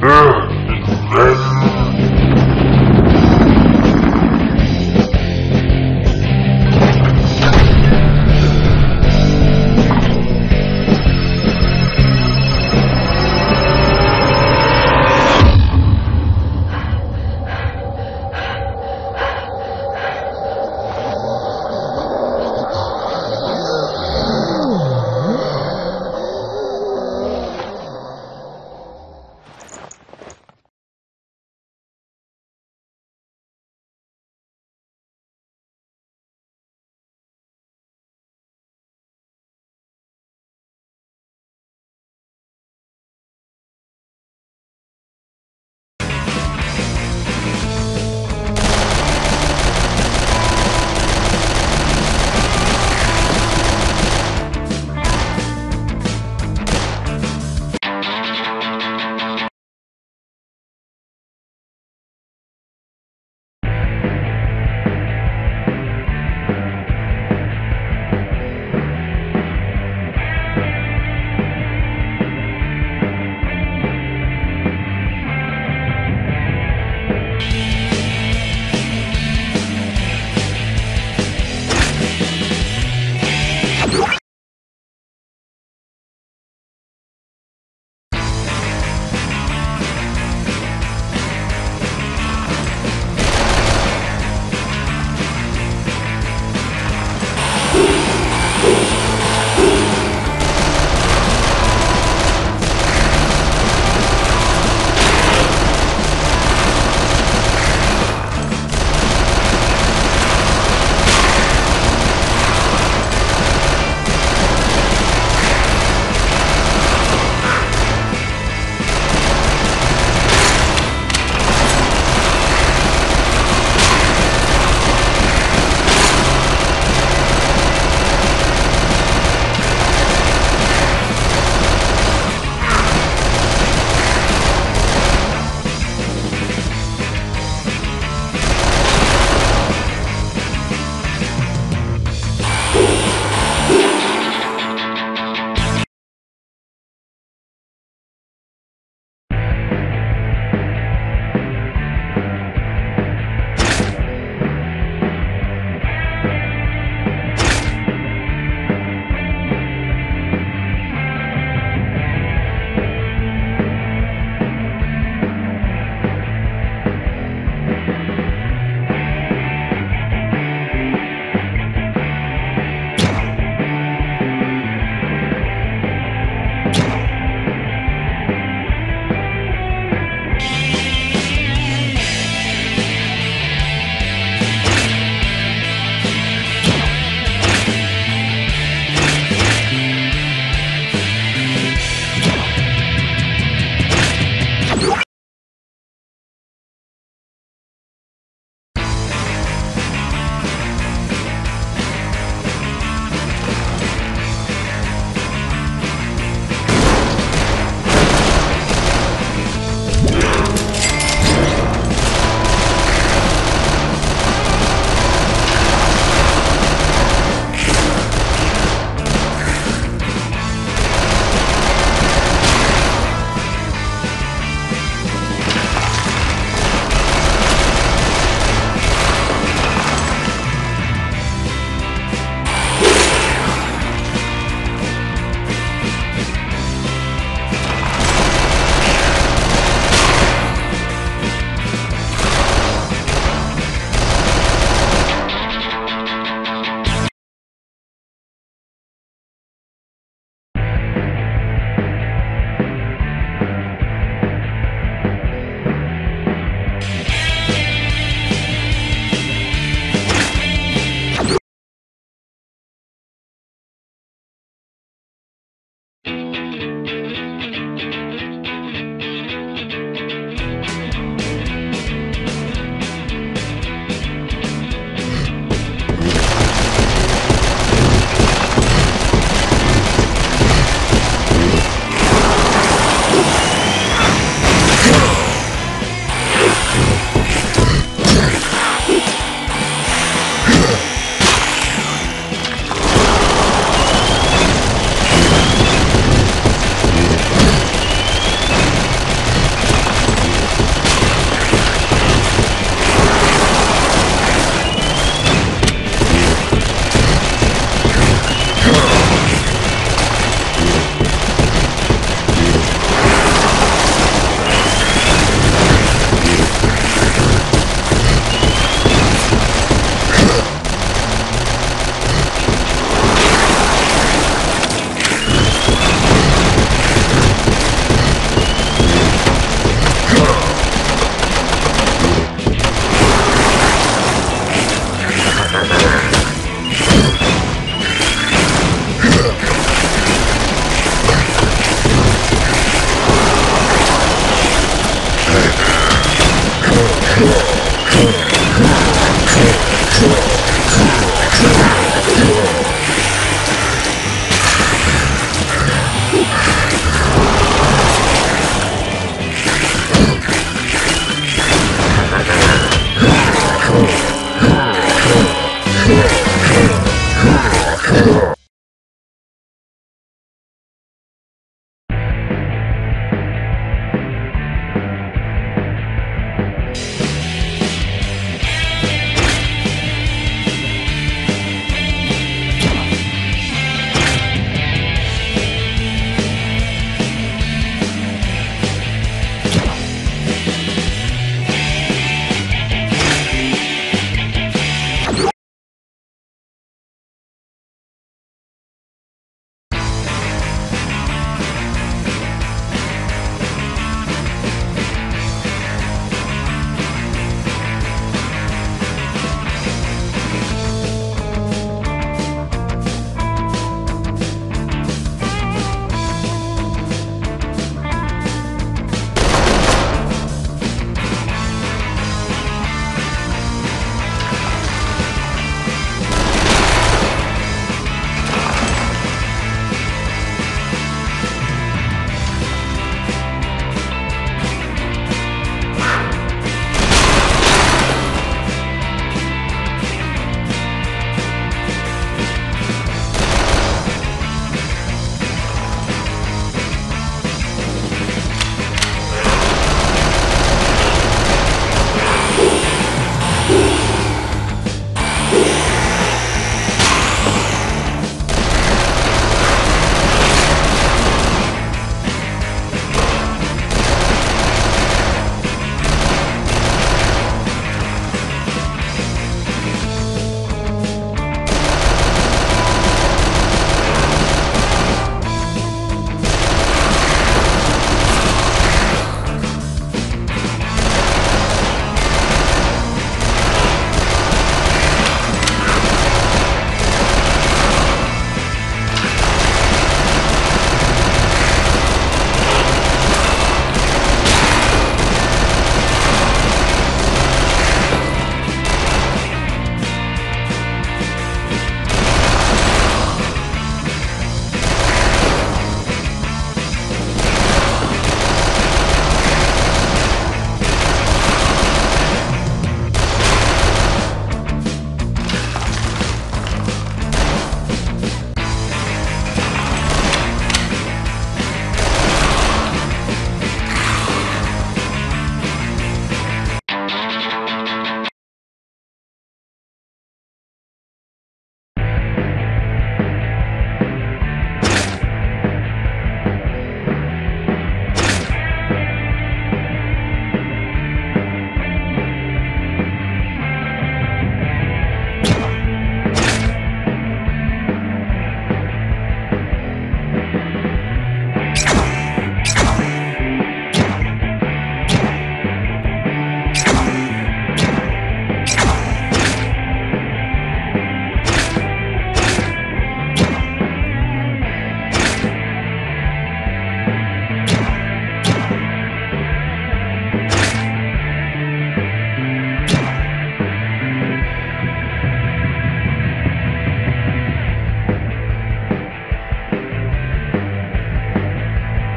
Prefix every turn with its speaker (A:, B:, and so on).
A: Burn.